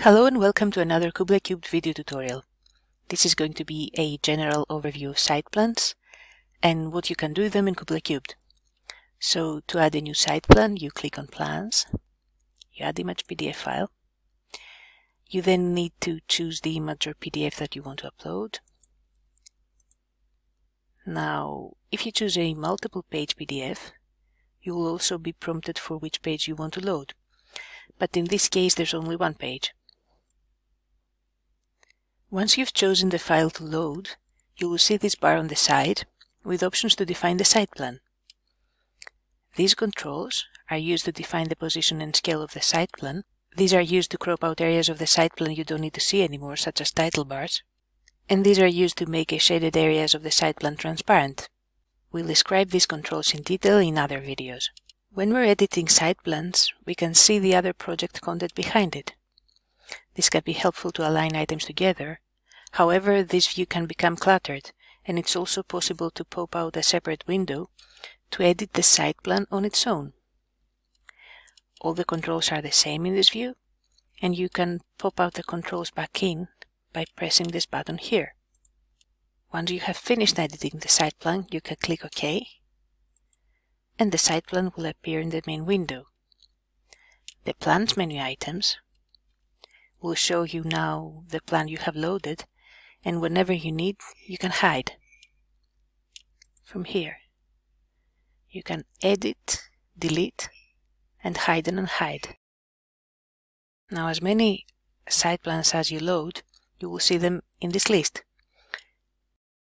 Hello and welcome to another Kubla Cubed video tutorial. This is going to be a general overview of site plans and what you can do with them in Kubla Cubed. So to add a new site plan, you click on Plans, you add image PDF file. You then need to choose the image or PDF that you want to upload. Now, if you choose a multiple page PDF, you will also be prompted for which page you want to load. But in this case, there's only one page. Once you've chosen the file to load, you will see this bar on the side with options to define the site plan. These controls are used to define the position and scale of the site plan. These are used to crop out areas of the site plan you don't need to see anymore, such as title bars. And these are used to make shaded areas of the site plan transparent. We'll describe these controls in detail in other videos. When we're editing site plans, we can see the other project content behind it. This can be helpful to align items together However, this view can become cluttered, and it's also possible to pop out a separate window to edit the site plan on its own. All the controls are the same in this view, and you can pop out the controls back in by pressing this button here. Once you have finished editing the site plan, you can click OK, and the site plan will appear in the main window. The Plans menu items will show you now the plan you have loaded and whenever you need, you can hide from here. You can edit, delete, and hide and unhide. Now, as many site plans as you load, you will see them in this list.